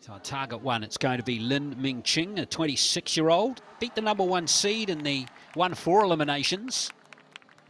So on target one, it's going to be Lin Ming Ching, a 26-year-old. Beat the number one seed in the 1-4 eliminations.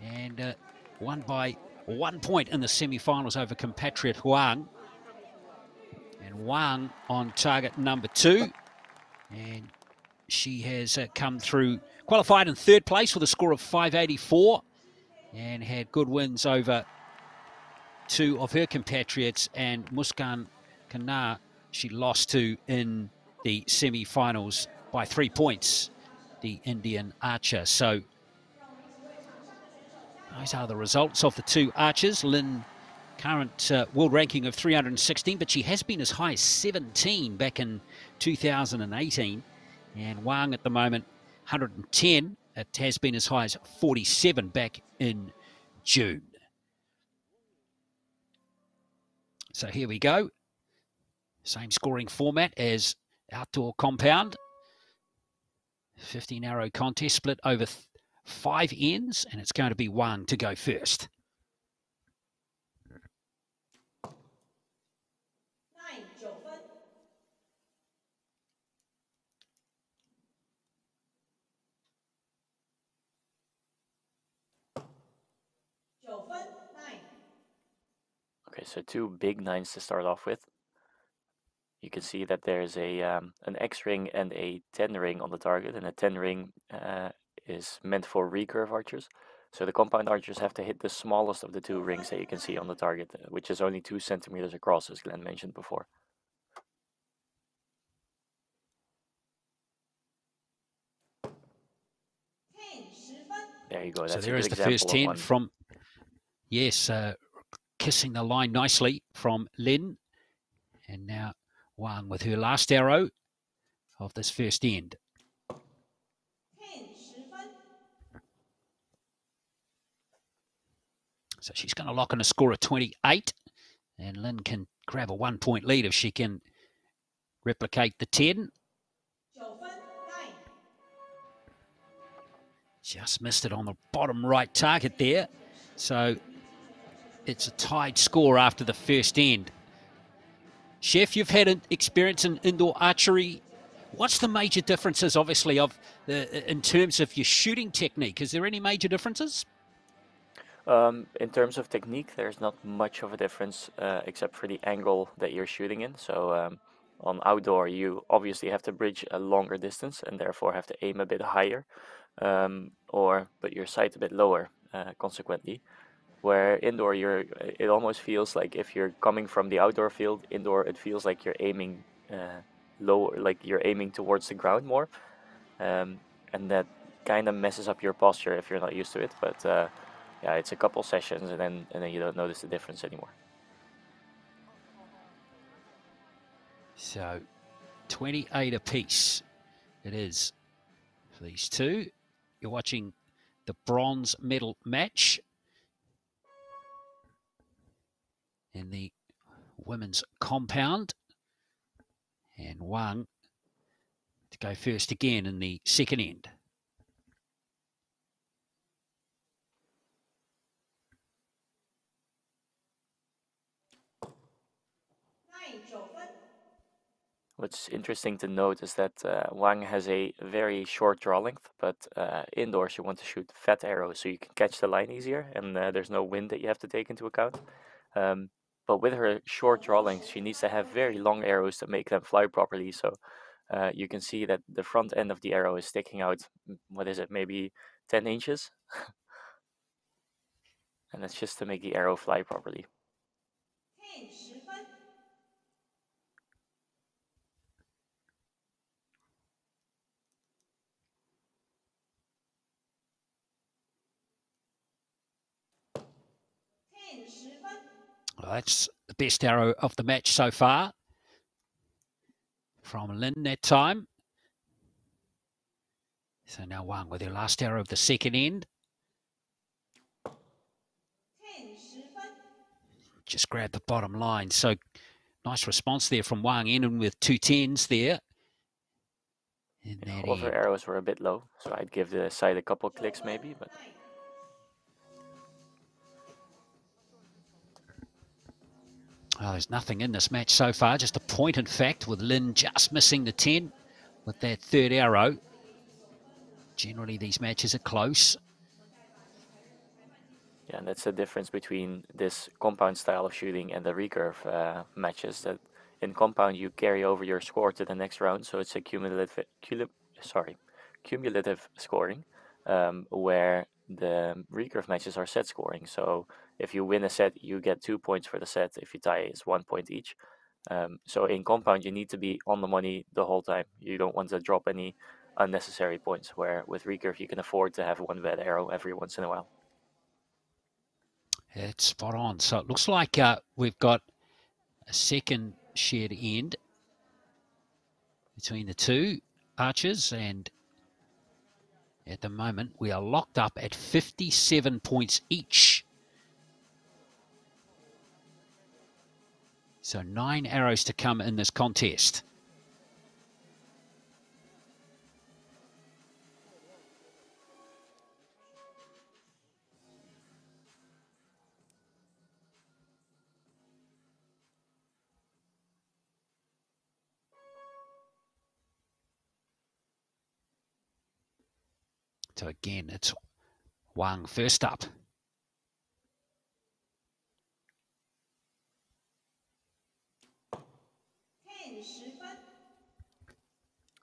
And uh, won by one point in the semi-finals over compatriot Huang. And Huang on target number two. And she has uh, come through, qualified in third place with a score of 584 and had good wins over two of her compatriots and Muskan Kirar she lost to in the semi-finals by three points, the Indian archer. So those are the results of the two archers. Lin, current uh, world ranking of 316, but she has been as high as 17 back in 2018. And Wang at the moment, 110. It has been as high as 47 back in June. So here we go. Same scoring format as outdoor compound. 15 arrow contest split over five ends, and it's going to be one to go first. Okay, so two big nines to start off with. You can see that there's a um, an X ring and a 10 ring on the target, and a 10 ring uh, is meant for recurve archers. So the compound archers have to hit the smallest of the two rings that you can see on the target, uh, which is only two centimeters across, as Glenn mentioned before. There you go. That's so there is the first 10 from, yes, uh, kissing the line nicely from Lin. And now Wang with her last arrow of this first end. So she's going to lock in a score of 28. And Lin can grab a one point lead if she can replicate the 10. Just missed it on the bottom right target there. So it's a tied score after the first end. Sjef, you've had an experience in indoor archery. What's the major differences, obviously, of the, in terms of your shooting technique? Is there any major differences? Um, in terms of technique, there's not much of a difference uh, except for the angle that you're shooting in. So um, on outdoor, you obviously have to bridge a longer distance and therefore have to aim a bit higher, um, or put your sight a bit lower. Uh, consequently, where indoor you're it almost feels like if you're coming from the outdoor field indoor it feels like you're aiming uh, lower like you're aiming towards the ground more. Um, and that kind of messes up your posture if you're not used to it but uh, yeah it's a couple sessions and then and then you don't notice the difference anymore. So 28 apiece it is for these two. You're watching the bronze medal match in the women's compound. And Wang to go first again in the second end. What's interesting to note is that uh, Wang has a very short draw length, but uh, indoors you want to shoot fat arrows so you can catch the line easier and uh, there's no wind that you have to take into account. Um, but with her short draw length, she needs to have very long arrows to make them fly properly. So uh, you can see that the front end of the arrow is sticking out, what is it, maybe 10 inches? and that's just to make the arrow fly properly. That's the best arrow of the match so far from Lin that time. So now Wang with her last arrow of the second end. Just grab the bottom line. So nice response there from Wang in with two tens there. And All her arrows were a bit low, so I'd give the side a couple clicks maybe, but Well, there's nothing in this match so far, just a point, in fact, with Lin just missing the 10 with that third arrow. Generally, these matches are close. Yeah, and that's the difference between this compound style of shooting and the recurve uh, matches. That in compound you carry over your score to the next round, so it's a cumulative, sorry, cumulative scoring, um, where the recurve matches are set scoring. So if you win a set, you get two points for the set. If you tie, it's one point each. Um, so in compound, you need to be on the money the whole time. You don't want to drop any unnecessary points. Where with recurve, you can afford to have one bad arrow every once in a while. It's spot on. So it looks like uh, we've got a second shared end between the two archers and at the moment we are locked up at 57 points each. So nine arrows to come in this contest. So again, it's Wang first up.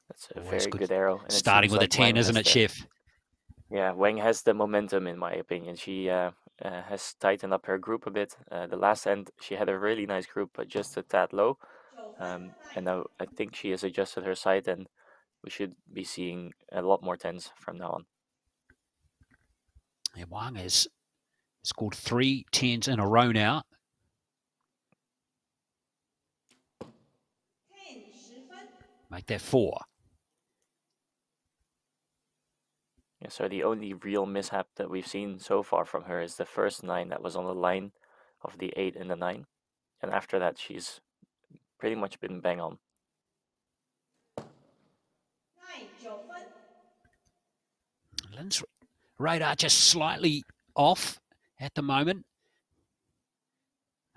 That's a very good. good. arrow. Starting with like a 10, Wang isn't it, the, Sjef? Yeah, Wang has the momentum, in my opinion. She uh, uh, has tightened up her group a bit. Uh, the last end, she had a really nice group, but just a tad low. Um, and now I think she has adjusted her sight, and we should be seeing a lot more tens from now on. Yeah, Wang has scored three tens in a row now. Make that four. Yeah, so the only real mishap that we've seen so far from her is the first nine that was on the line of the eight and the nine. And after that, she's pretty much been bang on. Radar just slightly off at the moment.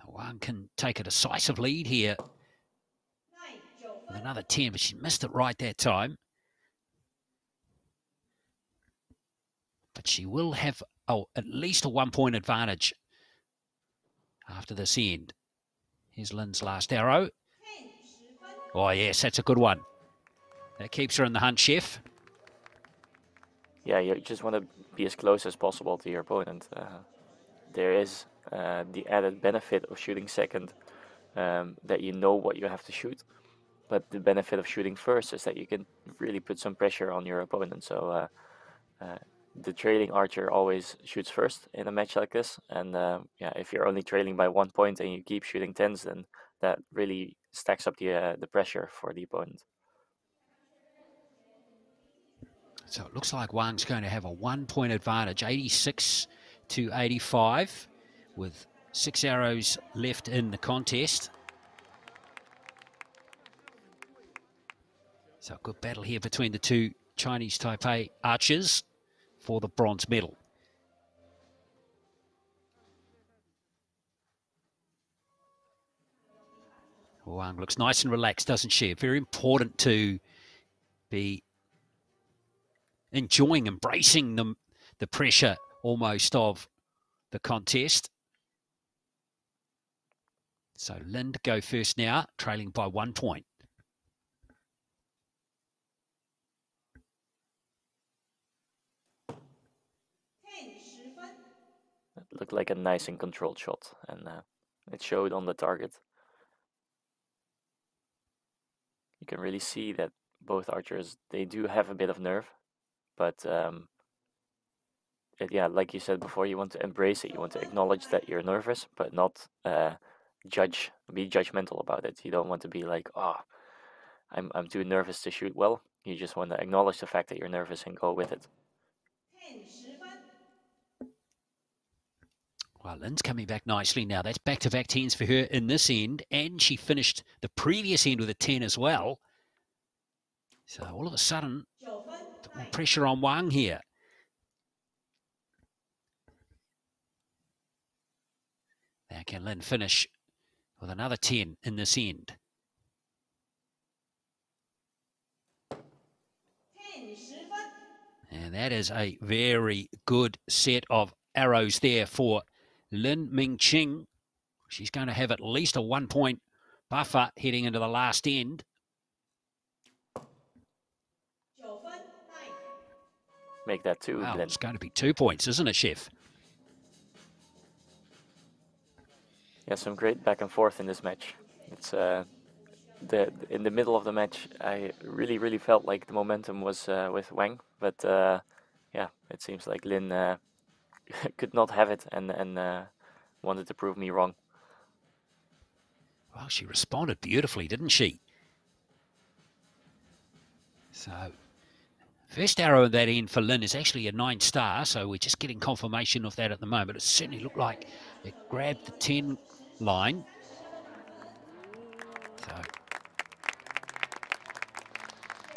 Wang can take a decisive lead here another 10, but she missed it right that time. But she will have oh, at least a one point advantage after this end. Here's Lin's last arrow. Oh, yes, that's a good one. That keeps her in the hunt, Sjef. Yeah, you just want to be as close as possible to your opponent. Uh, there is uh, the added benefit of shooting second um, that you know what you have to shoot. But the benefit of shooting first is that you can really put some pressure on your opponent. So uh, uh the trailing archer always shoots first in a match like this. And uh, yeah, if you're only trailing by one point and you keep shooting tens, then that really stacks up the uh, the pressure for the opponent. So it looks like Wang's going to have a one point advantage, 86 to 85, with six arrows left in the contest. So a good battle here between the two Chinese Taipei archers for the bronze medal. Wang looks nice and relaxed, doesn't she? Very important to be enjoying, embracing the, the pressure almost of the contest. So Lin go first now, trailing by one point. It looked like a nice and controlled shot, and uh, it showed on the target. You can really see that both archers, they do have a bit of nerve but um, it, yeah, like you said before, you want to embrace it. You want to acknowledge that you're nervous, but not uh, judge, be judgmental about it. You don't want to be like, oh, I'm I'm too nervous to shoot well. You just want to acknowledge the fact that you're nervous and go with it. Well, Lin's coming back nicely now. That's back-to-back tens for her in this end, and she finished the previous end with a 10 as well. So all of a sudden, pressure on Wang here. Now can Lin finish with another 10 in this end. And that is a very good set of arrows there for Lin Ming Ching. She's going to have at least a one point buffer heading into the last end. Make that two. Wow, it's going to be two points, isn't it, Sjef? Yeah, some great back and forth in this match. It's uh, the in the middle of the match, I really, really felt like the momentum was uh, with Wang, but uh, yeah, it seems like Lin uh, could not have it and and uh, wanted to prove me wrong. Well, she responded beautifully, didn't she? So, first arrow in that end for Lin is actually a nine star, so we're just getting confirmation of that at the moment. It certainly looked like it grabbed the 10 line. So,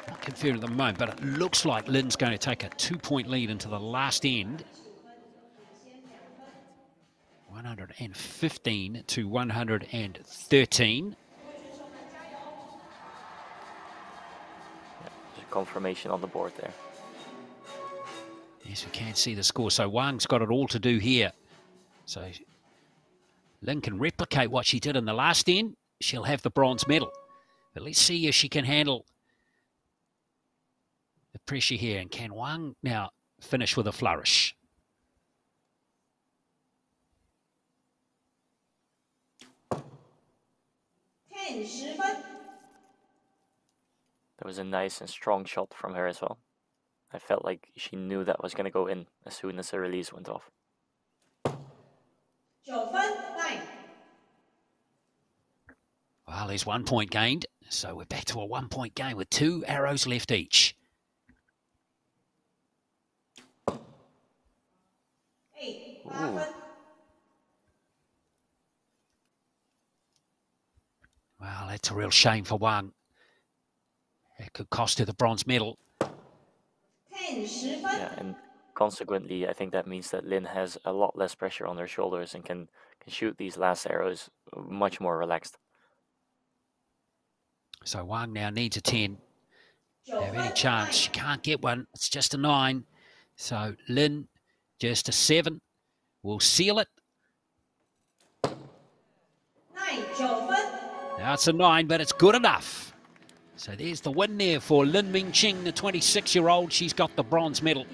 not confirmed at the moment, but it looks like Lin's going to take a two point lead into the last end. 115 to 113. Confirmation on the board there. Yes, we can see the score. So Wang's got it all to do here. So Lin can replicate what she did in the last end. She'll have the bronze medal. But let's see if she can handle the pressure here. And can Wang now finish with a flourish? That was a nice and strong shot from her as well. I felt like she knew that was going to go in as soon as the release went off. Well, there's one point gained. So we're back to a one point game with two arrows left each. Ooh. Well, that's a real shame for Wang. It could cost her the bronze medal. Yeah, and consequently, I think that means that Lin has a lot less pressure on her shoulders and can, can shoot these last arrows much more relaxed. So Wang now needs a 10. Have any chance? She can't get one. It's just a 9. So Lin, just a 7. will seal it. Now it's a nine, but it's good enough. So there's the win there for Lin Ming Ching, the 26-year-old. She's got the bronze medal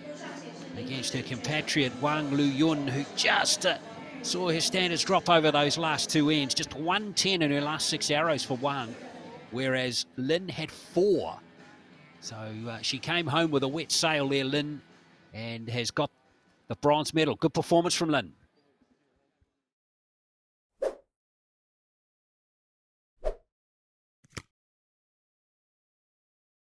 against her compatriot Wang Lu Yun, who just uh, saw her standards drop over those last two ends. Just 110 in her last six arrows for Wang, whereas Lin had four. So uh, she came home with a wet sail there, Lin, and has got the bronze medal. Good performance from Lin.